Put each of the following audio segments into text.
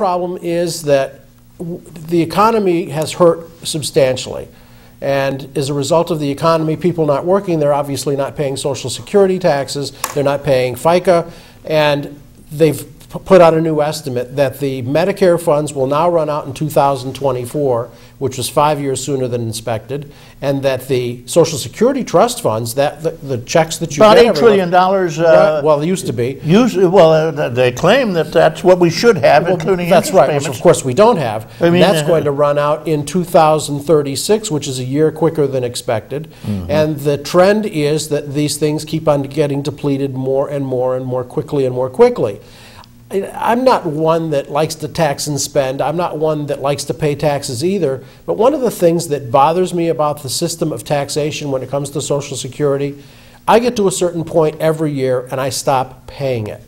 problem is that the economy has hurt substantially. And as a result of the economy, people not working, they're obviously not paying Social Security taxes, they're not paying FICA, and they've put out a new estimate that the Medicare funds will now run out in 2024, which was five years sooner than expected, and that the Social Security trust funds, that, the- the checks that you About get eight trillion dollars, uh, Well, it used to be. usually, well, uh, they claim that that's what we should have, including That's right, which of course we don't have. I mean, that's uh, going to run out in 2036, which is a year quicker than expected. Mm-hmm. And the trend is that these things keep on getting depleted more and more and more quickly and more quickly. I'm not one that likes to tax and spend. I'm not one that likes to pay taxes either. But one of the things that bothers me about the system of taxation when it comes to Social Security, I get to a certain point every year and I stop paying it.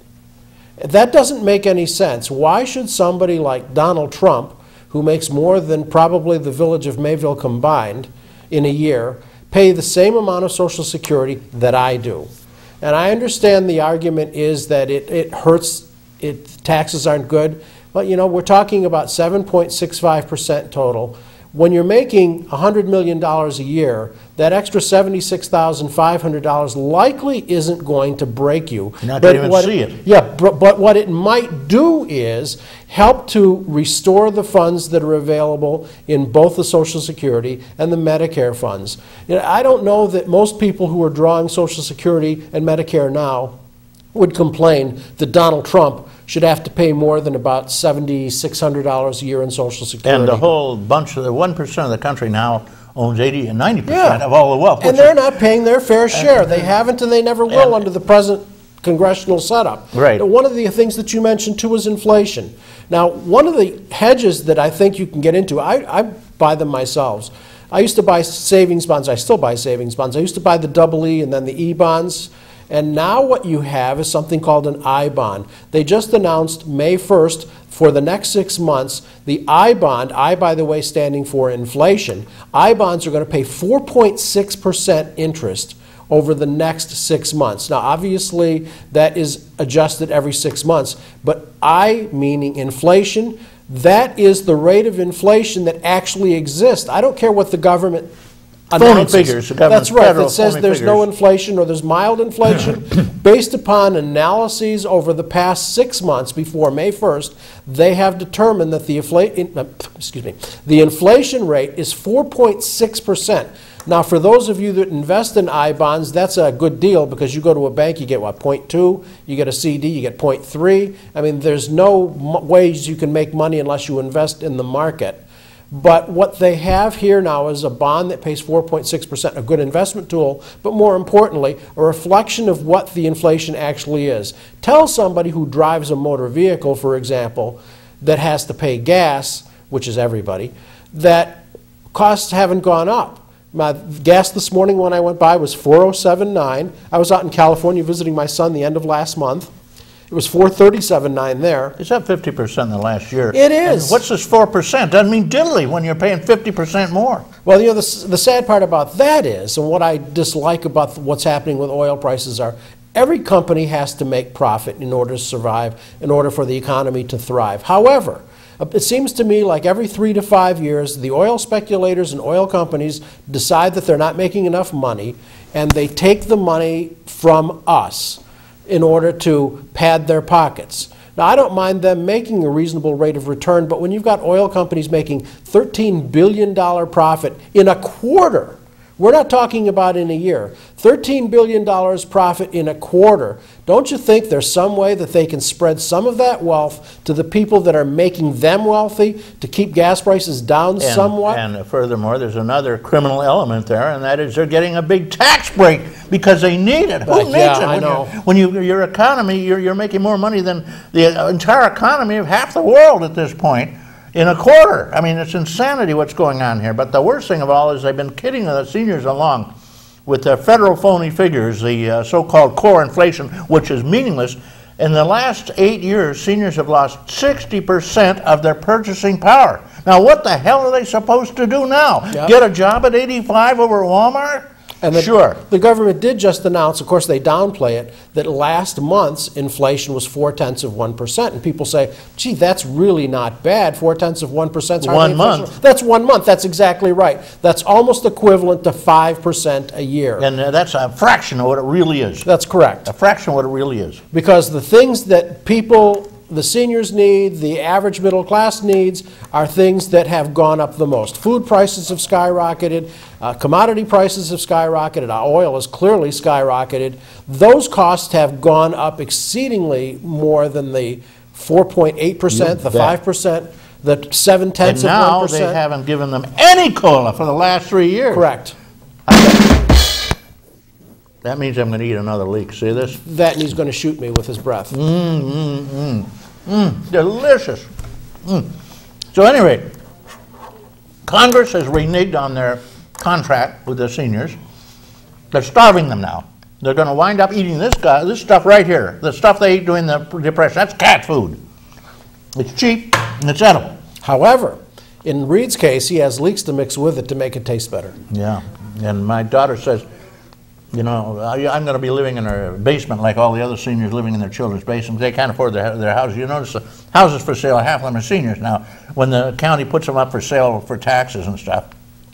That doesn't make any sense. Why should somebody like Donald Trump, who makes more than probably the village of Mayville combined in a year, pay the same amount of Social Security that I do? And I understand the argument is that it, it hurts, it, taxes aren't good, but you know, we're talking about 7.65% total. When you're making $100 million a year, that extra $76,500 likely isn't going to break you. You're not But even what- see it. yeah, but, but what it might do is help to restore the funds that are available in both the Social Security and the Medicare funds. You know, I don't know that most people who are drawing Social Security and Medicare now would complain that Donald Trump should have to pay more than about $7,600 a year in Social Security. And the whole bunch of the one percent of the country now owns eighty and ninety Yeah. percent of all the wealth. And they're is- not paying their fair share. They haven't and they never will and- under the present congressional setup. Right. Now, One of the things that you mentioned too is inflation. Now, one of the hedges that I think you can get into, I, I buy them myself. I used to buy savings bonds, I still buy savings bonds. I used to buy the double E and then the E bonds. And now what you have is something called an I bond. They just announced May 1st for the next six months, the I bond, I by the way standing for inflation, I bonds are going to pay 4.6% interest over the next six months. Now, obviously, that is adjusted every six months, but I, meaning inflation, that is the rate of inflation that actually exists. I don't care what the government Phony announces. figures, the government's That's right, federal that says phony there's no figures. inflation or there's mild inflation. Based upon analyses over the past six months before May 1st, they have determined that the infla- in- uh, excuse me, the inflation rate is 4.6%. Now, for those of you that invest in I bonds, that's a good deal because you go to a bank, you get what, 0.2, you get a CD, you get 0.3. I mean, there's no m- ways you can make money unless you invest in the market. But what they have here now is a bond that pays 4.6%, a good investment tool, but more importantly, a reflection of what the inflation actually is. Tell somebody who drives a motor vehicle, for example, that has to pay gas, which is everybody, that costs haven't gone up. My gas this morning when I went by was 407.9. I was out in California visiting my son the end of last month. It was 437.9 there. It's up fifty percent in the last year. It is. And what's this four percent? Doesn't mean diddly when you're paying fifty percent more. Well, you know, the, the sad part about that is, and what I dislike about what's happening with oil prices are, every company has to make profit in order to survive, in order for the economy to thrive. However, uh, it seems to me like every three to five years, the oil speculators and oil companies decide that they're not making enough money, and they take the money from us in order to pad their pockets. Now, I don't mind them making a reasonable rate of return, but when you've got oil companies making $13 billion profit in a quarter, we're not talking about in a year, $13 billion profit in a quarter, don't you think there's some way that they can spread some of that wealth to the people that are making them wealthy to keep gas prices down And- somewhat? And furthermore, there's another criminal element there, and that is they're getting a big tax break because they need it. Who Uh, needs yeah, it? I When know. you're- When you, your economy, you're, you're making more money than the entire economy of half the world at this point in a quarter. I mean, it's insanity what's going on here. But the worst thing of all is they've been kidding the seniors along with the federal phony figures, the uh, so-called core inflation, which is meaningless. In the last eight years, seniors have lost 60% of their purchasing power. Now, what the hell are they supposed to do now? Yep. Get a job at 85 over Walmart? And the, Sure. The government did just announce, of course, they downplay it, that last month's inflation was four tenths of one percent. And people say, gee, that's really not bad. Four tenths of one percent. One month. That's one month. That's exactly right. That's almost equivalent to five percent a year. And uh, that's a fraction of what it really is. That's correct. A fraction of what it really is. Because the things that people, the seniors need, the average middle class needs, are things that have gone up the most. Food prices have skyrocketed, uh, commodity prices have skyrocketed, our oil has clearly skyrocketed. Those costs have gone up exceedingly more than the 4.8%, the 5%, the 7 tenths of 1%. And now they haven't given them any COLA for the last three years. Correct. That means I'm going to eat another leek. See this? That, and he's going to shoot me with his breath. Mm, mm, mm. Delicious. Mm. So anyway, Congress has reneged on their contract with the seniors. They're starving them now. They're going to wind up eating this guy, this stuff right here, the stuff they ate during the depression. That's cat food. It's cheap and it's edible. However, in Reed's case, he has leeks to mix with it to make it taste better. Yeah. And my daughter says, you know, I- I'm going to be living in a basement like all the other seniors living in their children's basements. They can't afford their, their houses. You notice the houses for sale, half of them are seniors now. When the county puts them up for sale for taxes and stuff,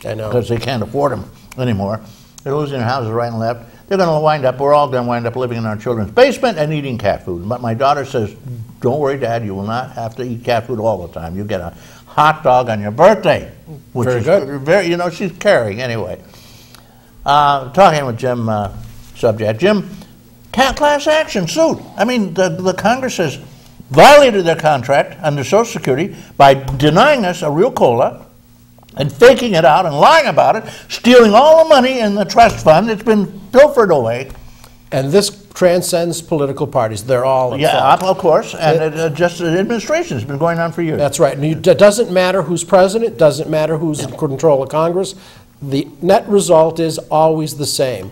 I know. because they can't afford them anymore, they're losing their houses right and left. They're going to wind up, we're all going to wind up living in our children's basement and eating cat food. But my daughter says, don't worry, Dad, you will not have to eat cat food all the time. You get a hot dog on your birthday. Which Very is good. Very, you know, she's caring anyway. Uh, talking with Jim uh, Subjack. Jim, class action suit. I mean, the, the Congress has violated their contract under Social Security by denying us a real COLA and faking it out and lying about it, stealing all the money in the trust fund. It's been pilfered away. And this transcends political parties. They're all Yeah, fault. of course. And it, uh, just the administration has been going on for years. That's right. And you- it doesn't matter who's president, doesn't matter who's in control of Congress. The net result is always the same.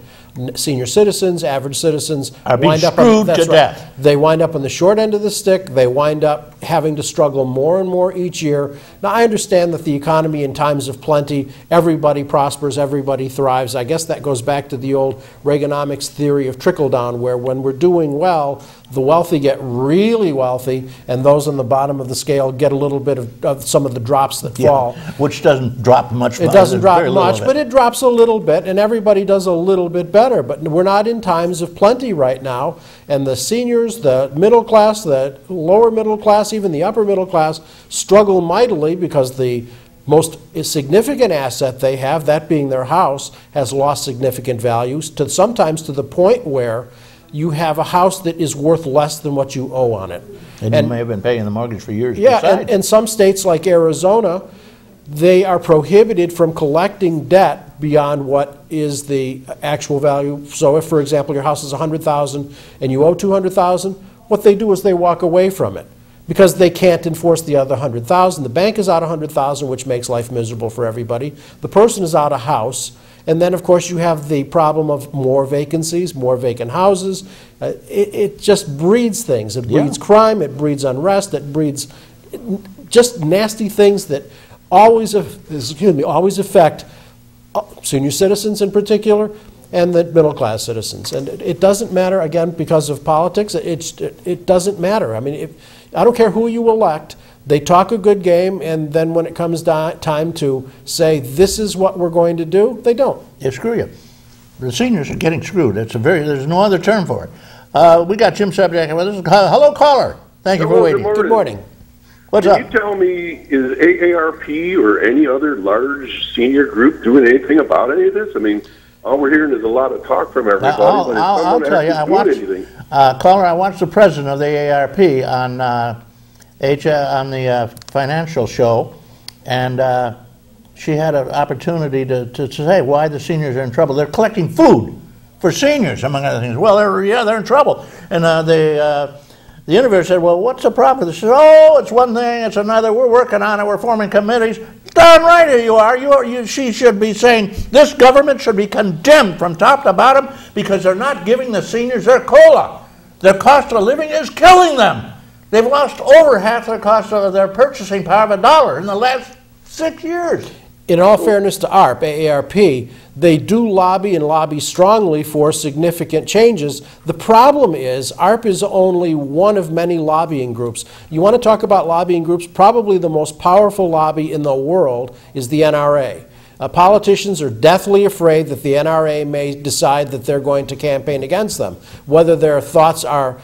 Senior citizens, average citizens Are wind up on, that's right. death. They wind up on the short end of the stick. They wind up having to struggle more and more each year. Now, I understand that the economy in times of plenty, everybody prospers, everybody thrives. I guess that goes back to the old Reaganomics theory of trickle down, where when we're doing well, the wealthy get really wealthy, and those on the bottom of the scale get a little bit of, of some of the drops that Yeah, fall. Which doesn't drop much. It doesn't drop much, but it drops a little bit, and everybody does a little bit better. But we're not in times of plenty right now, and the seniors, the middle class, the lower middle class, even the upper middle class, struggle mightily because the most significant asset they have, that being their house, has lost significant values, to sometimes to the point where you have a house that is worth less than what you owe on it. And you may have been paying the mortgage for years Yeah, and, and some states like Arizona, they are prohibited from collecting debt beyond what is the actual value. So if, for example, your house is a hundred thousand and you owe two hundred thousand, what they do is they walk away from it. Because they can't enforce the other hundred thousand. The bank is out a hundred thousand, which makes life miserable for everybody. The person is out a house. And then, of course, you have the problem of more vacancies, more vacant houses. Uh, It, it just breeds things. It Yeah. breeds crime, it breeds unrest, it breeds just nasty things that always, excuse me, always affect uh, senior citizens in particular, and the middle-class citizens. And it- it doesn't matter, again, because of politics, it's, it it doesn't matter. I mean, if, I don't care who you elect, they talk a good game, and then when it comes di- time to say, this is what we're going to do, they don't. They screw you. The seniors are getting screwed. It's a very, there's no other term for it. Uh, we got Jim Subjack with us. Hello, caller. Thank you for waiting. good Good morning. What's Can up? you tell me, is AARP or any other large senior group doing anything about any of this? I mean, all we're hearing is a lot of talk from everybody, I'll, but is I'll, I'll tell you, I watched, uh, caller, I watched the president of the AARP on, uh, H, uh, on the, uh, financial show, and, uh, she had an opportunity to, to say why the seniors are in trouble. They're collecting food for seniors, among other things. Well, they're, yeah, they're in trouble. And, uh, the, uh, the interviewer said, well, what's the problem? They said, oh, it's one thing, it's another, we're working on it, we're forming committees. Darn right here you are. You, are you, she should be saying this government should be condemned from top to bottom because they're not giving the seniors their COLA. Their cost of living is killing them. They've lost over half their cost of their purchasing power of a dollar in the last six years. in all fairness to ARP, AARP, they do lobby and lobby strongly for significant changes. The problem is, ARP is only one of many lobbying groups. You want to talk about lobbying groups? Probably the most powerful lobby in the world is the NRA. Uh, politicians are deathly afraid that the NRA may decide that they're going to campaign against them. Whether their thoughts are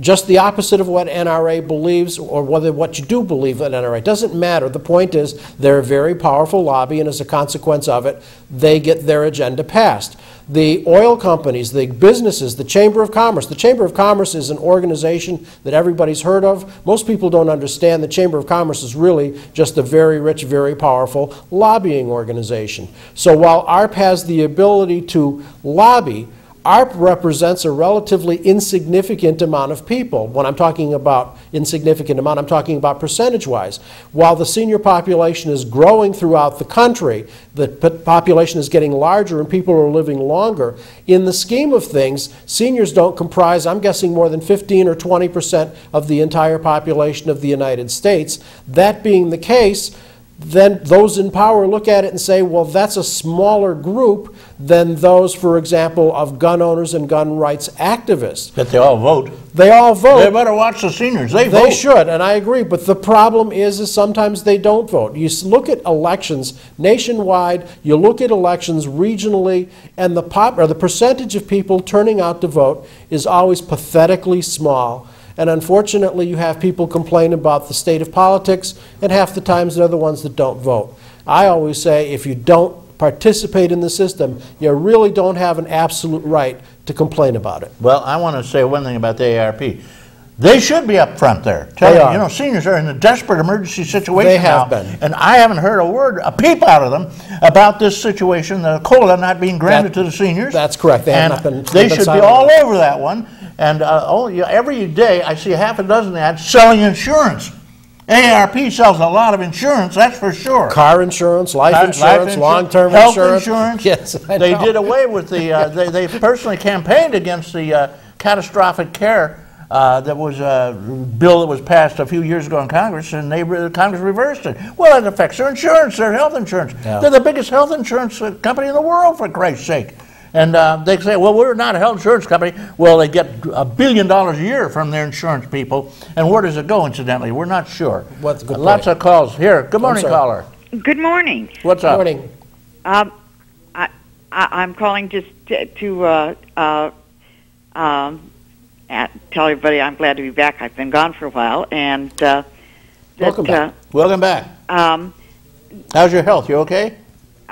just the opposite of what NRA believes or whether what you do believe in NRA. Doesn't matter. The point is they're a very powerful lobby, and as a consequence of it, they get their agenda passed. The oil companies, the businesses, the Chamber of Commerce. The Chamber of Commerce is an organization that everybody's heard of. Most people don't understand the Chamber of Commerce is really just a very rich, very powerful lobbying organization. So while ARP has the ability to lobby, ARP represents a relatively insignificant amount of people. When I'm talking about insignificant amount, I'm talking about percentage-wise. While the senior population is growing throughout the country, the population is getting larger and people are living longer. In the scheme of things, seniors don't comprise, I'm guessing, more than 15 or 20 percent of the entire population of the United States. That being the case, then those in power look at it and say, well, that's a smaller group than those, for example, of gun owners and gun rights activists. That they all vote. They all vote. They better watch the seniors. They, They vote. should, and I agree, but the problem is, is sometimes they don't vote. You look at elections nationwide, you look at elections regionally, and the pop, or the percentage of people turning out to vote is always pathetically small. And unfortunately, you have people complain about the state of politics, and half the times they're the ones that don't vote. I always say, if you don't participate in the system, you really don't have an absolute right to complain about it. Well, I want to say one thing about the ARP. They should be up front there. Telling, They are. You know, seniors are in a desperate emergency situation They have now, been. And I haven't heard a word, a peep out of them about this situation, the COLA not being granted That- to the seniors. that's correct. They have And not been- They should be all over that one. And uh, oh, yeah, every day I see half a dozen ads selling insurance. AARP sells a lot of insurance, that's for sure. Car insurance, life insurance, insur- long-term health insurance. insurance. Yes, I They know. did away with the, uh, they, they personally campaigned against the uh, catastrophic care uh, that was a bill that was passed a few years ago in Congress, and they, re- Congress reversed it. Well, it affects their insurance, their health insurance. Yeah. They're the biggest health insurance uh, company in the world, for Christ's sake. And uh, they say, well, we're not a health insurance company. Well, they get a billion dollars a year from their insurance people. And where does it go, incidentally? We're not sure. What's a good Lots point. of calls. Here, good morning, caller. Good morning. What's up? Good Morning. Um, I, I, I'm calling just to, to uh, uh, um, at, tell everybody I'm glad to be back. I've been gone for a while, and uh, that, Welcome back. Welcome back. Uh, um, How's your health? You okay?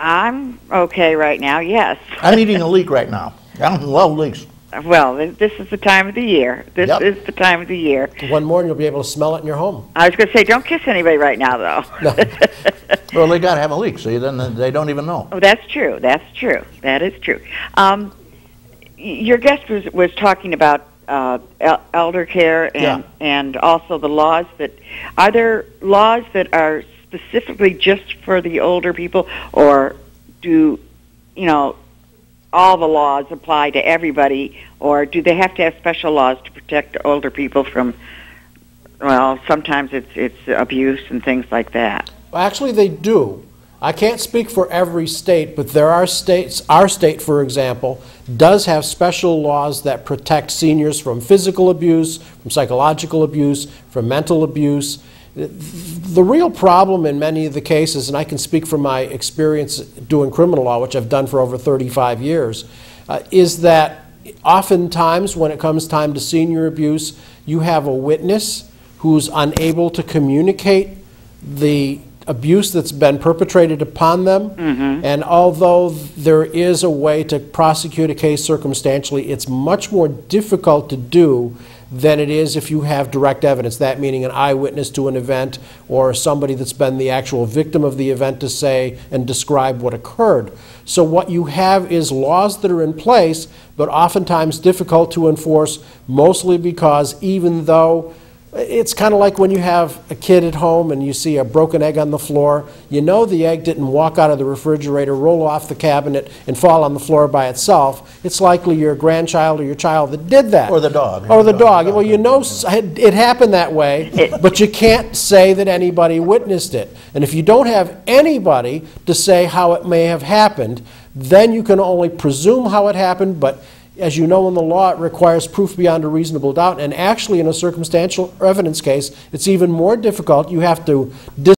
I'm okay right now. Yes. I'm eating a leek right now. I don't love leeks. Well, this, this is the time of the year. This Yep. is the time of the year. One morning you'll be able to smell it in your home. I was going to say, don't kiss anybody right now, though. No. Well, they got to have a leek. see, then they don't even know. Oh, that's true. That's true. That is true. Um, your guest was was talking about uh, el- elder care and Yeah. and also the laws that are there laws that are specifically just for the older people, or do you know all the laws apply to everybody, or do they have to have special laws to protect older people from? Well, sometimes it's it's abuse and things like that. Well, Actually, they do. I can't speak for every state, but there are states, our state, for example, does have special laws that protect seniors from physical abuse, from psychological abuse, from mental abuse. The real problem in many of the cases, and I can speak from my experience doing criminal law, which I've done for over 35 years, uh, is that oftentimes when it comes time to senior abuse, you have a witness who's unable to communicate the abuse that's been perpetrated upon them. And although there is a way to prosecute a case circumstantially, it's much more difficult to do than it is if you have direct evidence, that meaning an eyewitness to an event or somebody that's been the actual victim of the event to say and describe what occurred. So what you have is laws that are in place, but oftentimes difficult to enforce, mostly because even though It's kind of like when you have a kid at home and you see a broken egg on the floor. You know the egg didn't walk out of the refrigerator, roll off the cabinet, and fall on the floor by itself. It's likely your grandchild or your child that did that. Or the dog. Or the dog. Well, you know it happened that way, but you can't say that anybody witnessed it. And if you don't have anybody to say how it may have happened, then you can only presume how it happened, but as you know in the law, it requires proof beyond a reasonable doubt, and actually in a circumstantial evidence case, it's even more difficult. You have to